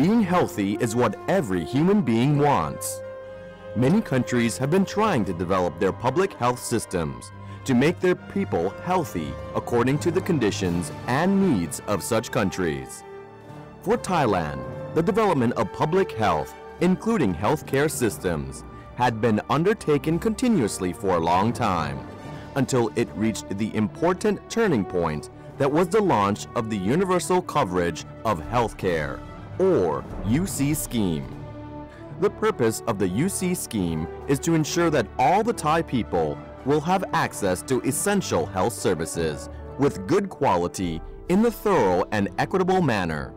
Being healthy is what every human being wants. Many countries have been trying to develop their public health systems to make their people healthy according to the conditions and needs of such countries. For Thailand, the development of public health, including healthcare systems, had been undertaken continuously for a long time until it reached the important turning point that was the launch of the Universal Coverage of Healthcare, or UC scheme. The purpose of the UC scheme is to ensure that all the Thai people will have access to essential health services with good quality in a thorough and equitable manner.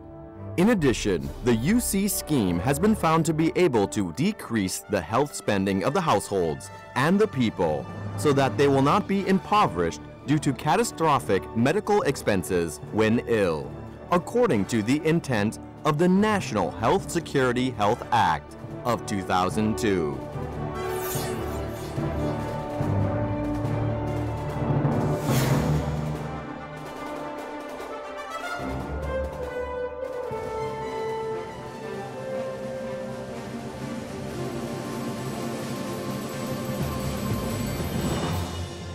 In addition, the UC scheme has been found to be able to decrease the health spending of the households and the people so that they will not be impoverished due to catastrophic medical expenses when ill, according to the intent of the National Health Security Health Act of 2002.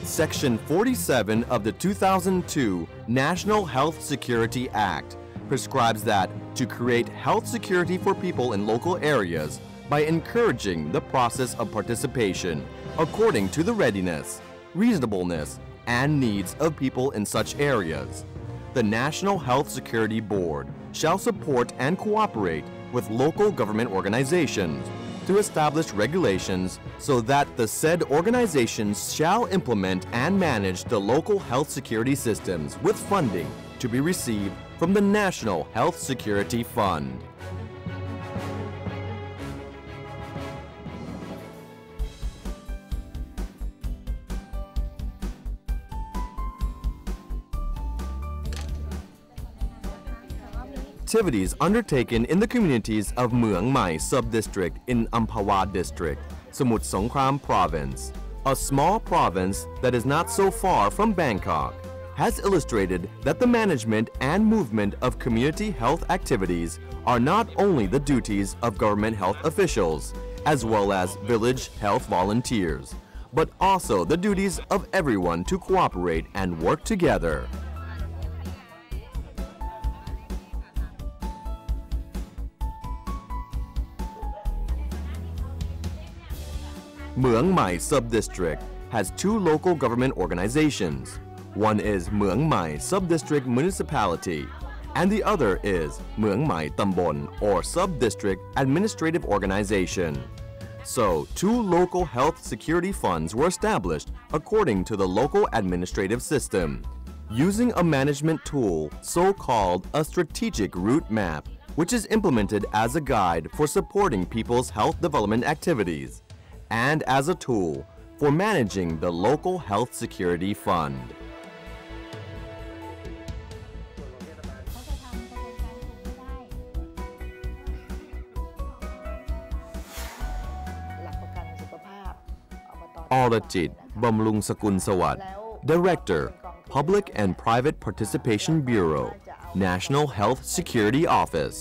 Section 47 of the 2002 National Health Security Act prescribes that to create health security for people in local areas by encouraging the process of participation according to the readiness, reasonableness, and needs of people in such areas. The National Health Security Board shall support and cooperate with local government organizations to establish regulations so that the said organizations shall implement and manage the local health security systems with funding to be received from the National Health Security Fund. activities undertaken in the communities of Muang Mai sub-district in Amphawa district, Samut Songkhram province, a small province that is not so far from Bangkok, has illustrated that the management and movement of community health activities are not only the duties of government health officials, as well as village health volunteers, but also the duties of everyone to cooperate and work together. Muang Mai Sub-District has two local government organizations. One is Muang Mai Sub-District Municipality, and the other is Muang Mai Tambon or Sub-District Administrative Organization. So, two local health security funds were established according to the local administrative system, using a management tool so-called a strategic route map, which is implemented as a guide for supporting people's health development activities and as a tool for managing the local health security fund. รจิตบำรุงสกุลสวัสดิ์ Director Public and Private Participation Bureau National Health Security Office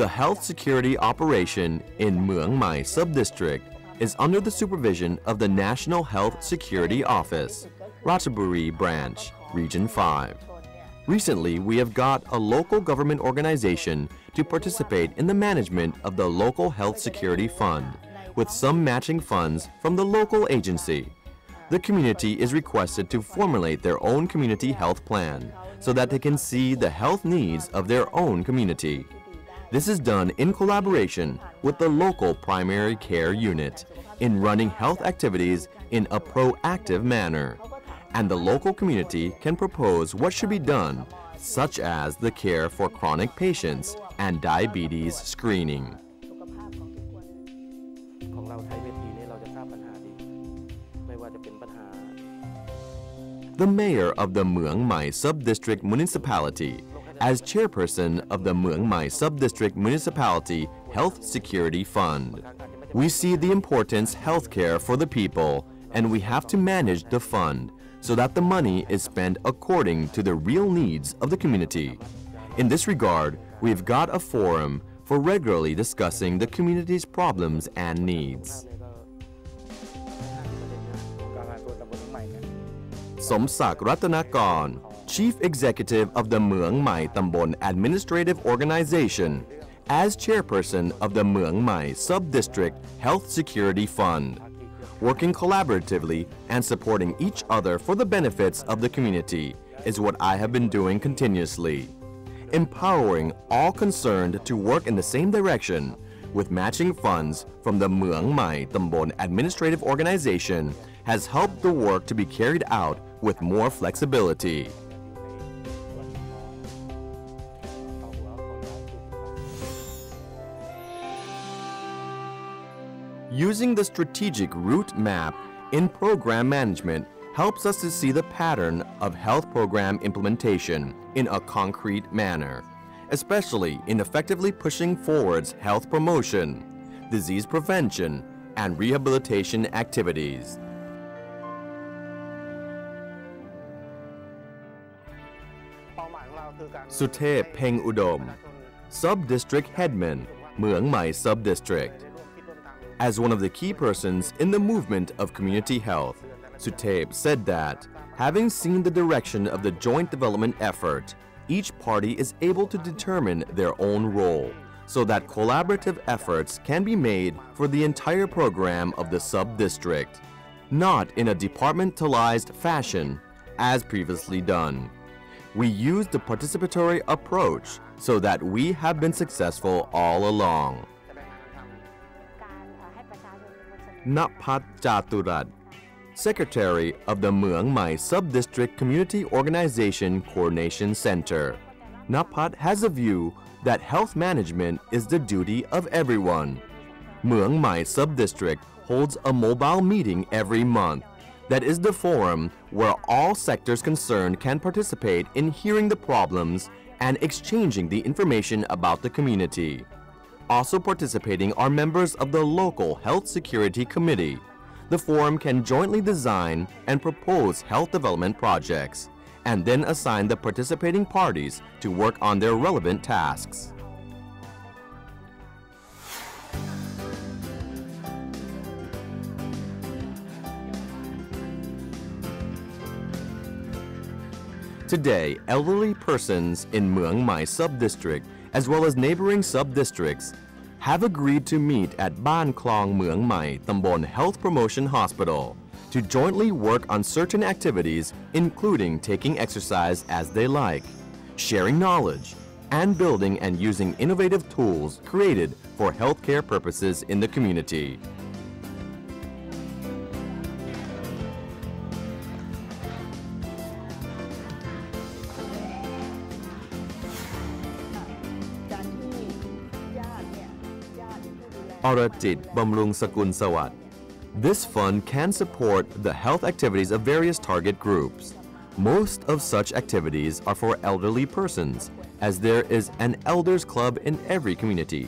The health security operation in Muang Mai Subdistrict is under the supervision of the National Health Security Office, Ratchaburi Branch, Region 5. Recently, we have got a local government organization to participate in the management of the Local Health Security Fund, with some matching funds from the local agency. The community is requested to formulate their own community health plan so that they can see the health needs of their own community. This is done in collaboration with the local primary care unit in running health activities in a proactive manner. And the local community can propose what should be done, such as the care for chronic patients and diabetes screening. ของเราไทยเวทีเนี่ยเราจะทราบปัญหาดี ไม่ว่าจะเป็นปัญหา The mayor of the Muang Mai Sub-District Municipality as chairperson of the Muang Mai Sub-District Municipality Health Security Fund. We see the importance healthcare for the people and we have to manage the fund so that the money is spent according to the real needs of the community. In this regard, we've got a forum for regularly discussing the community's problems and needs. Somsak Ratanakon, Chief Executive of the Mueang Mai Tambon Administrative Organization, as chairperson of the Mueang Mai Sub-District Health Security Fund, working collaboratively and supporting each other for the benefits of the community is what I have been doing continuously empowering all concerned to work in the same direction with matching funds from the Muang Mai Tambon Administrative Organization has helped the work to be carried out with more flexibility. Using the strategic route map in program management helps us to see the pattern of health program implementation in a concrete manner, especially in effectively pushing forwards health promotion, disease prevention, and rehabilitation activities. Sutep Peng Udom, Sub-District Headman, Mueang Mai Sub-District, as one of the key persons in the movement of community health. Suteb said that, having seen the direction of the joint development effort, each party is able to determine their own role so that collaborative efforts can be made for the entire program of the sub-district, not in a departmentalized fashion as previously done. We use the participatory approach so that we have been successful all along. Napat Chaturat Secretary of the Muang Mai Sub-District Community Organization Coordination Center. Napat has a view that health management is the duty of everyone. Muang Mai Sub-District holds a mobile meeting every month. That is the forum where all sectors concerned can participate in hearing the problems and exchanging the information about the community. Also participating are members of the local Health Security Committee. The forum can jointly design and propose health development projects, and then assign the participating parties to work on their relevant tasks. Today, elderly persons in Muang Mai sub-district as well as neighboring sub-districts have agreed to meet at Ban Klong Muang Mai Tambon Health Promotion Hospital to jointly work on certain activities including taking exercise as they like, sharing knowledge, and building and using innovative tools created for healthcare purposes in the community. Arajit Bamlung Sakun Sawat. This fund can support the health activities of various target groups. Most of such activities are for elderly persons, as there is an elders club in every community.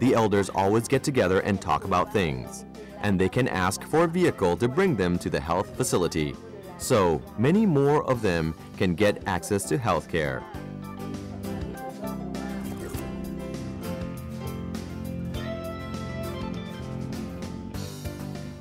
The elders always get together and talk about things, and they can ask for a vehicle to bring them to the health facility. So, many more of them can get access to health care.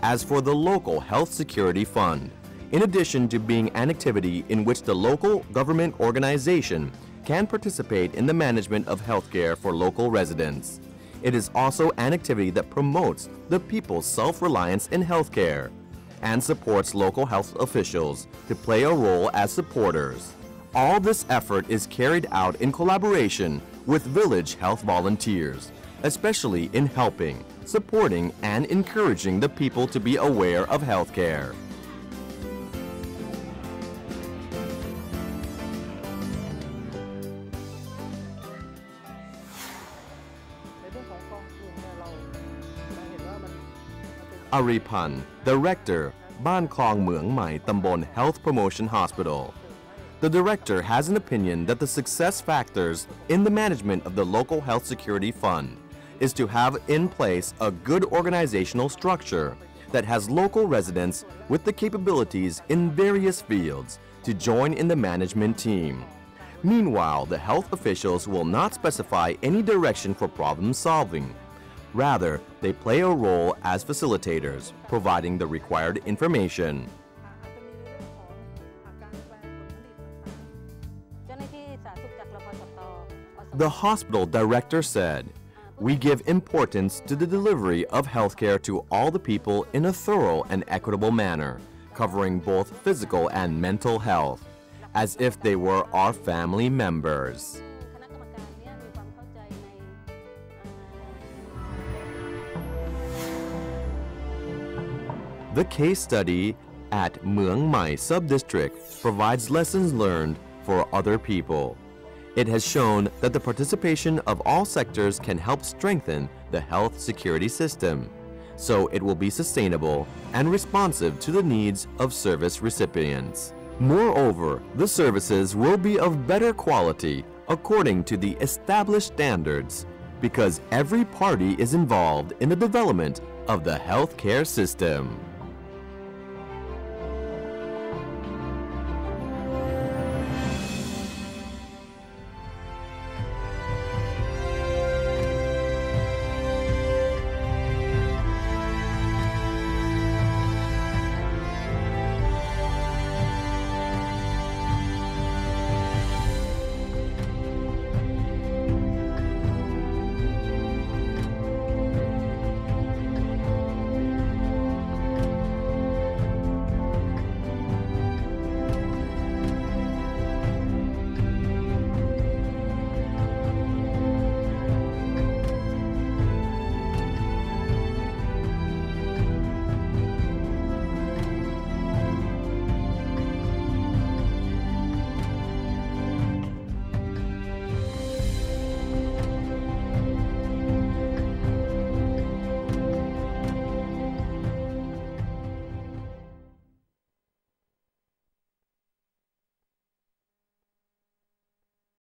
As for the local Health Security Fund, in addition to being an activity in which the local government organization can participate in the management of healthcare for local residents, it is also an activity that promotes the people's self-reliance in healthcare and supports local health officials to play a role as supporters. All this effort is carried out in collaboration with village health volunteers, especially in helping, supporting and encouraging the people to be aware of healthcare. Aripan, Director, Ban Klong Mueang Mai Tambon Health Promotion Hospital. The director has an opinion that the success factors in the management of the local health security fund is to have in place a good organizational structure that has local residents with the capabilities in various fields to join in the management team. Meanwhile, the health officials will not specify any direction for problem solving. Rather, they play a role as facilitators, providing the required information. The hospital director said, we give importance to the delivery of healthcare to all the people in a thorough and equitable manner, covering both physical and mental health, as if they were our family members. The case study at Mueang Mai Subdistrict provides lessons learned for other people. It has shown that the participation of all sectors can help strengthen the health security system, so it will be sustainable and responsive to the needs of service recipients. Moreover, the services will be of better quality according to the established standards because every party is involved in the development of the healthcare system.